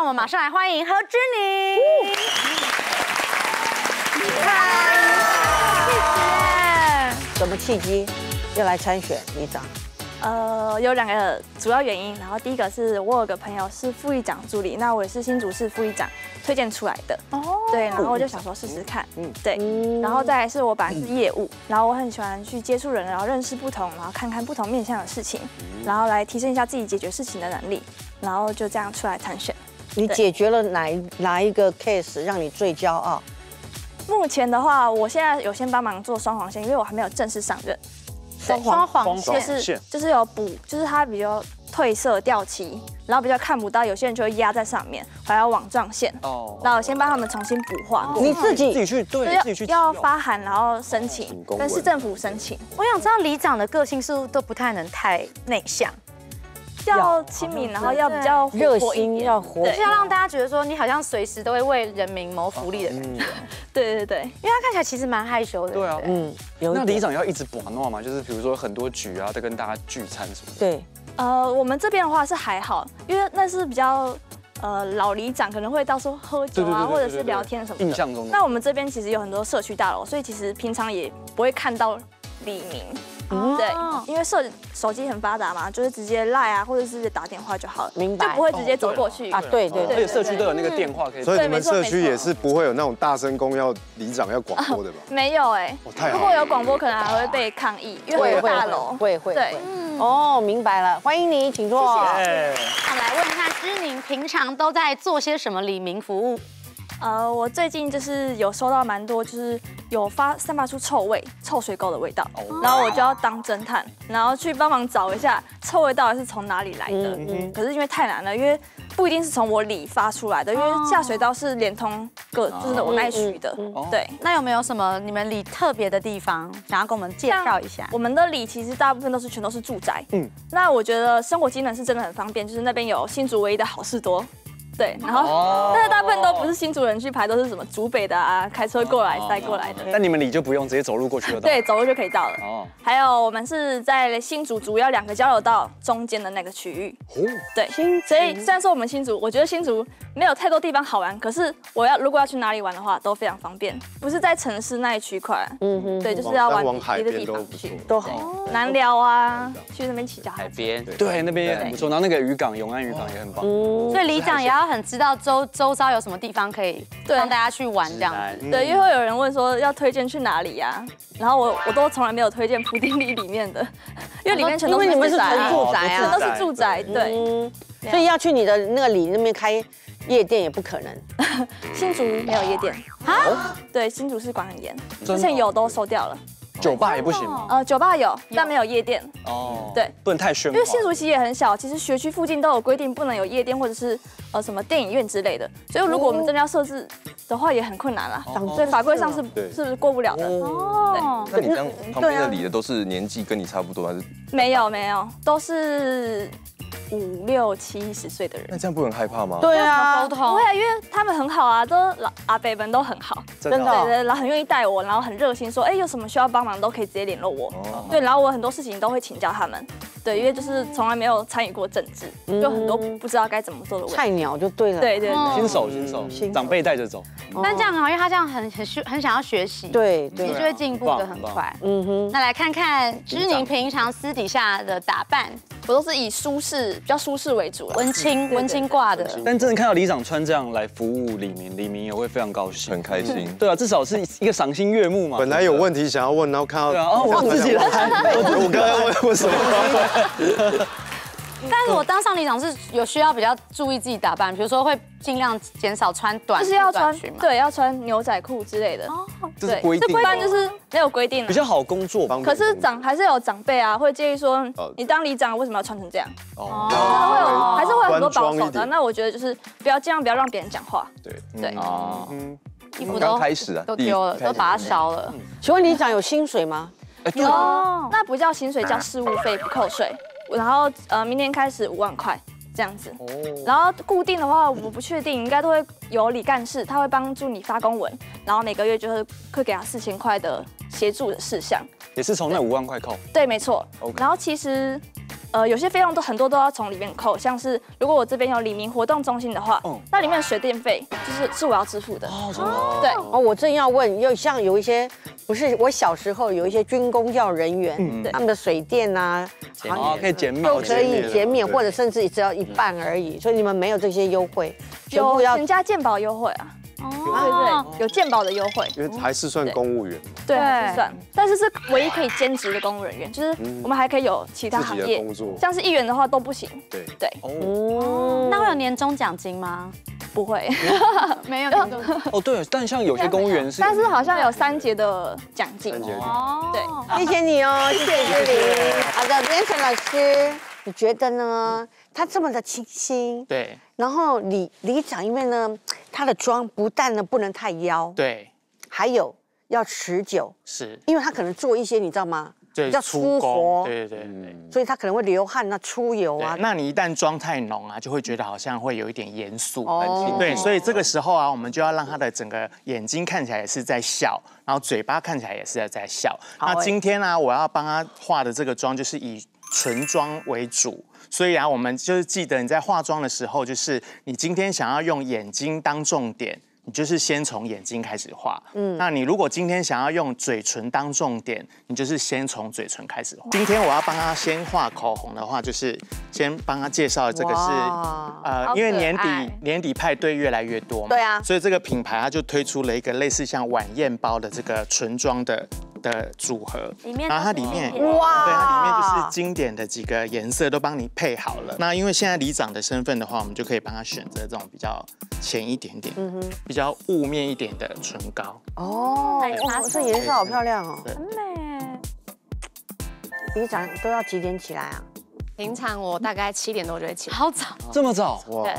那我们马上来欢迎何之宁。嗨，什么契机要来参选里长？呃，有两个主要原因，然后第一个是我有个朋友是副议长助理，那我也是新竹市副议长推荐出来的，哦，对，然后我就想说试试看，嗯，对，然后再来是我本来是业务，然后我很喜欢去接触人，然后认识不同，然后看看不同面向的事情，然后来提升一下自己解决事情的能力，然后就这样出来参选。你解决了哪一哪一个 case 让你最骄傲？目前的话，我现在有先帮忙做双黄线，因为我还没有正式上任。双黄线是就是有补，就是它比较褪色掉漆，然后比较看不到，有些人就会压在上面，还有网状线。哦，那我先帮他们重新补画。你自己自己去对，自己去要发函，然后申请，跟市政府申请。我想知道里长的个性是不是都不太能太内向？要亲民，然后要比较热心，要活，就是要让大家觉得说你好像随时都会为人民谋福利的感觉。对对对，因为他看起来其实蛮害羞的。对啊，嗯，那里长要一直把弄嘛，就是比如说很多局啊，在跟大家聚餐什么的。对，呃，我们这边的话是还好，因为那是比较呃老里长可能会到时候喝酒啊，或者是聊天什么。印象中。那我们这边其实有很多社区大楼，所以其实平常也不会看到李明。对，因为手手机很发达嘛，就是直接赖啊，或者是打电话就好了，明白，就不会直接走过去啊。对对，而且社区都有那个电话可以。所以你们社区也是不会有那种大声公要里长要广播的吧？没有哎，如果有广播，可能还会被抗议，因为大楼会会对。哦，明白了，欢迎你，请坐。谢谢。我来问一下知宁，平常都在做些什么李明服务？呃，我最近就是有收到蛮多，就是有发散发出臭味、臭水沟的味道，然后我就要当侦探，然后去帮忙找一下臭味到底是从哪里来的。嗯，可是因为太难了，因为不一定是从我里发出来的，因为下水道是连通各，就是我那区的。对，那有没有什么你们里特别的地方，想要跟我们介绍一下？我们的里其实大部分都是全都是住宅。嗯，那我觉得生活机能是真的很方便，就是那边有新竹唯一的好事多。对，然后但是大部分都不是新竹人去排，都是什么竹北的啊，开车过来塞过来的。那你们里就不用直接走路过去了？对，走路就可以到了。哦，还有我们是在新竹主要两个交流道中间的那个区域。哦，对，所以虽然说我们新竹，我觉得新竹没有太多地方好玩，可是我要如果要去哪里玩的话，都非常方便，不是在城市那一区块。嗯哼，对，就是要往别的地方去，都好。南寮啊，去那边骑脚。海边，对，那边也很不错。然后那个渔港，永安渔港也很棒。所以里长也要。很知道周周遭有什么地方可以让大家去玩这样，对，因为会有人问说要推荐去哪里呀，然后我我都从来没有推荐普丁里里面的，因为里面全都是住宅啊，都是住宅，对，所以要去你的那个里那边开夜店也不可能，新竹没有夜店。啊，对，新竹是管很严，之前有都收掉了。酒吧也不行吗？呃，酒吧有，但没有夜店。哦，对，不能太喧。因为新竹其实也很小，其实学区附近都有规定，不能有夜店或者是呃什么电影院之类的。所以如果我们真的要设置的话，也很困难啦。所以法规上是是不是过不了的？哦，那你当旁边的理的都是年纪跟你差不多还是？没有没有，都是。五六七十岁的人，那这样不很害怕吗？对啊，不会，因为他们很好啊，都老阿伯们都很好，真的，对对，然后很愿意带我，然后很热心，说哎有什么需要帮忙都可以直接联络我，对，然后我很多事情都会请教他们，对，因为就是从来没有参与过政治，就很多不知道该怎么做的菜鸟就对了，对对，新手新手，长辈带着走，但这样好，因为他这样很很需很想要学习，对对，就会进步的很快，嗯哼，那来看看知宁平常私底下的打扮。我都是以舒适、比较舒适为主，文青、文青挂的。但真的看到里长穿这样来服务李明，李明也会非常高兴、很开心。对啊，至少是一个赏心悦目嘛。本来有问题想要问，然后看到，然后我自己来。我 刚刚问问什么？但是我当上里长是有需要比较注意自己打扮，比如说会尽量减少穿短，就是要穿对，要穿牛仔裤之类的。哦，这是规定，这规定就是没有规定，比较好工作。可是长还是有长辈啊，会建议说，你当里长为什么要穿成这样？哦，会有还是会有很多保守的。那我觉得就是不要尽量不要让别人讲话。对。对。哦，嗯，衣服都开始了，都丢了，都把它烧了。请问里长有薪水吗？有，那不叫薪水，叫事务费，不扣税。然后呃，明天开始五万块这样子。哦。然后固定的话，我不确定，应该都会有李干事，他会帮助你发公文，然后每个月就是会给他四千块的协助的事项。也是从那五万块扣。对，没错。OK。然后其实呃，有些费用都很多都要从里面扣，像是如果我这边有李明活动中心的话，那里面的水电费就是是我要支付的。哦，对，哦，我正要问，又像有一些，不是我小时候有一些军工教人员，他们的水电啊，哦，可以减免，都可以减免，或者甚至只要一半而已，所以你们没有这些优惠，全有部要全家健保优惠啊，哦，对，有健保的优惠。因为还是算公务员嘛，对，是算，但是是唯一可以兼职的公务人员，就是我们还可以有其他行业。工作，像是议员的话都不行。对，对，哦。那会有年终奖金吗？不会，没有 哦对，但像有些公务员是，但是好像有三节的奖金。三节。哦，对。谢谢你哦，谢谢志玲。好的，Vincent 老师，你觉得呢？他这么的清新，对。然后李李长因为呢，他的妆不但呢不能太妖，对。还有要持久，是，因为他可能做一些你知道吗？对比较粗活，对对对对。所以他可能会流汗啊、出油啊，。那你一旦妆太浓啊，就会觉得好像会有一点严肃。哦对，所以这个时候啊，我们就要让他的整个眼睛看起来也是在笑，然后嘴巴看起来也是在在笑。那今天呢、我要帮他化的这个妆就是以唇妆为主。所以啊，我们就是记得你在化妆的时候，就是你今天想要用眼睛当重点，你就是先从眼睛开始画。嗯，那你如果今天想要用嘴唇当重点，你就是先从嘴唇开始画。今天我要帮他先画口红的话，就是先帮他介绍这个是呃因为年底年底派对越来越多嘛，对啊所以这个品牌它就推出了一个类似像晚宴包的这个唇妆的的组合，里面然后它里面哇对，它里面就是经典的几个颜色都帮你配好了。那因为现在里长的身份的话，我们就可以帮他选择这种比较浅一点点，嗯哼比较雾面一点的唇膏。哦，哇这颜色好漂亮哦。很美。里长都要几点起来啊？平常我大概七点多就会起来，好早，这么早，对，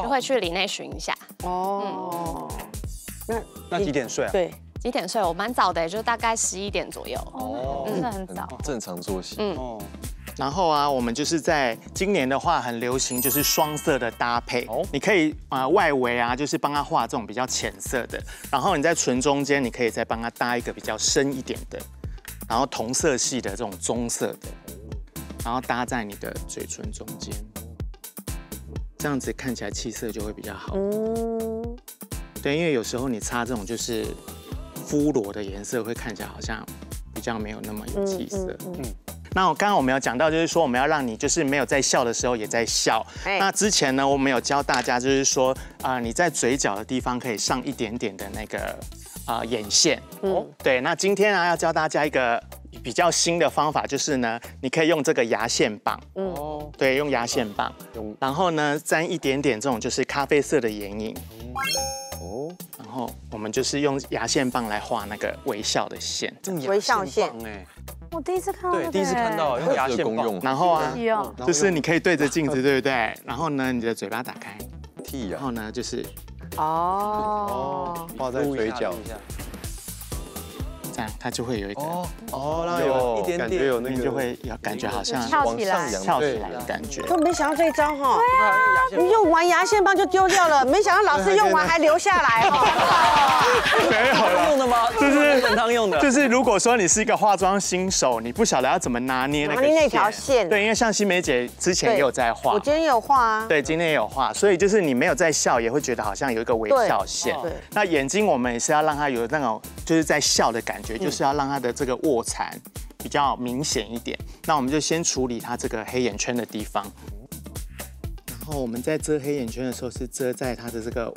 就会去里内巡一下。哦，那那几点睡啊？对，几点睡？我蛮早的，就大概十一点左右。哦真的很早。正常作息。嗯哦，然后啊，我们就是在今年的话很流行，就是双色的搭配。哦你可以啊、呃外围啊，就是帮他画这种比较浅色的，然后你在唇中间，你可以再帮他搭一个比较深一点的，然后同色系的这种棕色的，然后搭在你的嘴唇中间，这样子看起来气色就会比较好。嗯，对，因为有时候你擦这种就是肤裸的颜色，会看起来好像比较没有那么有气色。嗯。那我刚刚我们有讲到，就是说我们要让你就是没有在笑的时候也在笑。哎那之前呢，我们有教大家，就是说啊、你在嘴角的地方可以上一点点的那个啊、眼线。哦，对。那今天啊，要教大家一个比较新的方法，就是呢，你可以用这个牙线棒。哦，对，用牙线棒，用然后呢，沾一点点这种就是咖啡色的眼影，哦，然后我们就是用牙线棒来画那个微笑的线，微笑线。哎，我第一次看到对，第一次看到用 牙线棒。然后啊，有就是你可以对着镜子，对不对？然后呢，你的嘴巴打开，剃，然后呢，就是哦，画在嘴角。一下这样，它就会有一个，哦哦，那有有一点点感觉有那个你就会有感觉好像翘起来，翘起来的感觉。都没想到这一招哈，对啊，你用完牙线棒就丢掉了，没想到老师用完还留下来哈。没有了。用的吗？就是本汤用的，就是如果说你是一个化妆新手，你不晓得要怎么拿捏那个拿捏那条线对，因为像新梅姐之前也有在画我，今天有画啊，对，今天也有画，所以就是你没有在笑，也会觉得好像有一个微笑线。对，那眼睛我们也是要让它有那种就是在笑的感嗯。觉，就是要让他的这个卧蚕比较明显一点。那我们就先处理他这个黑眼圈的地方，然后我们在遮黑眼圈的时候是遮在他的这个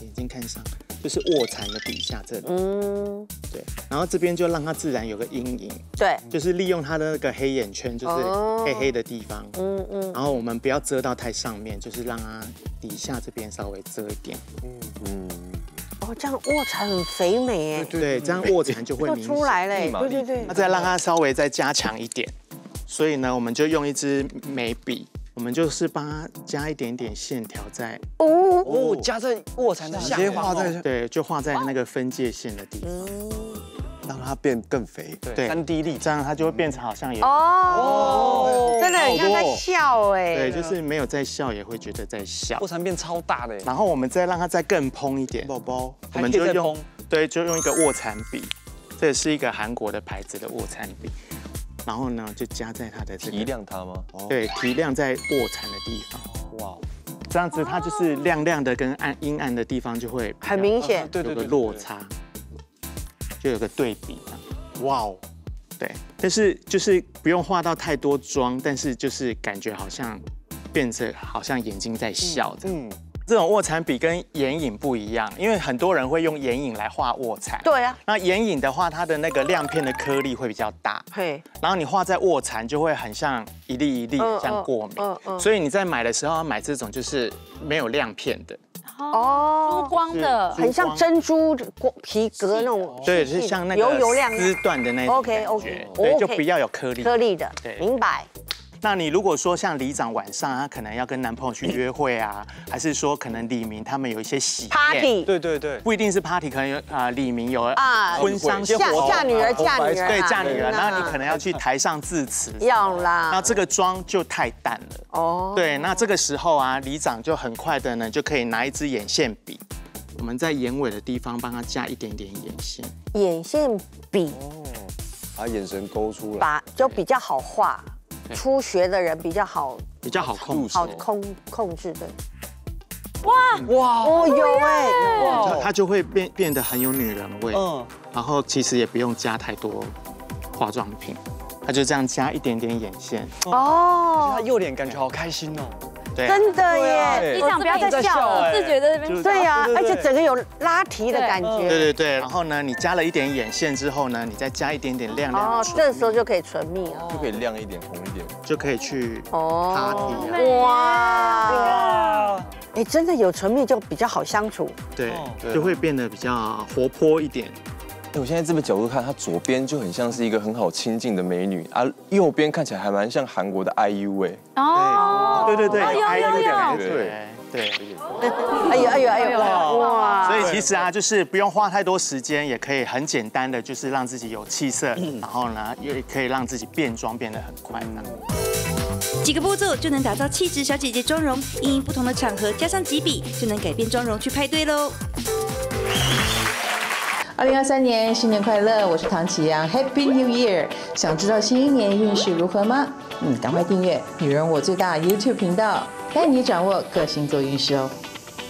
眼睛看上，就是卧蚕的底下这里。嗯，对，然后这边就让它自然有个阴影，对，就是利用它的那个黑眼圈，就是哦。黑黑的地方。嗯嗯，然后我们不要遮到太上面，就是让它底下这边稍微遮一点。哦，这样卧蚕很肥美哎，对，这样卧蚕就会。出来了哎，立马对对对。那，再让它稍微再加强一点，所以呢，我们就用一支眉笔，我们就是帮它加一点点线条在，哦，哦，加在卧蚕的下面，直接画在对，就画在那个分界线的地方，让它变更肥。对。三 D 力这样它就会变成好像有，哦，真的很像在笑哎，对，就是没有在笑也会觉得在笑。卧。蚕变超大的，然后我们再让它再更蓬一点，宝宝，我们就用对，就用一个卧蚕笔，这也是一个韩国的牌子的卧蚕笔。然后呢就加在它的这个提亮它吗？对，提亮在卧蚕的地方。哇，这样子它就是亮亮的，跟暗阴暗的地方就会很明显。有个落差，就有个对比。哇哦，对，但是就是不用化到太多妆，但是就是感觉好像变成好像眼睛在笑。嗯。这种卧蚕笔跟眼影不一样，因为很多人会用眼影来画卧蚕。对啊。那眼影的话，它的那个亮片的颗粒会比较大。嘿。然后你画在卧蚕就会很像一粒一粒，像过敏。嗯嗯。所以你在买的时候要买这种就是没有亮片的。哦。珠光的，很像珍珠皮革那种。对，是像那个油油亮丝缎的那种 OK OK。对，就不要有颗粒。颗粒的。对，明白。那你如果说像李长晚上他可能要跟男朋友去约会啊，还是说可能李明他们有一些喜 party，对对对，不一定是 party，可能有啊李明有啊婚丧嫁嫁女儿嫁女儿，对嫁女儿，那你可能要去台上致辞，要啦，那这个妆就太淡了。哦，对，那这个时候啊李长就很快的呢就可以拿一支眼线笔，我们在眼尾的地方帮他加一点点眼线，眼线笔。哦，把眼神勾出来，把就比较好画。初学的人比较好，比较好控好控控制对。哇哇哦有哎，哇，它就会变变得很有女人味。嗯，然后其实也不用加太多化妆品，它就这样加一点点眼线。哦，他右脸感觉好开心哦。真的耶！你想不要再笑了，自觉在这边。对呀，而且整个有拉提的感觉。对对对，然后呢，你加了一点眼线之后呢，你再加一点点亮亮。哦，这时候就可以唇蜜了，就可以亮一点、红一点，就可以去哦。哇！哎，真的有唇蜜就比较好相处。对，就会变得比较活泼一点。哎，我现在这个角度看，她左边就很像是一个很好亲近的美女，啊，右边看起来还蛮像韩国的 IU 哎。哦，对对对，IU 的感觉，对对。哎呦哎呦哎呦哇！所以其实啊，就是不用花太多时间，也可以很简单的，就是让自己有气色，然后呢，也可以让自己变装变得很快呢。几个步骤就能打造气质小姐姐妆容，因不同的场合加上几笔，就能改变妆容去派对喽。二零二三年新年快乐！我是唐启阳，Happy New Year！想知道新一年运势如何吗？嗯，赶快订阅“女人我最大” YouTube 频道，带你掌握个星座运势哦。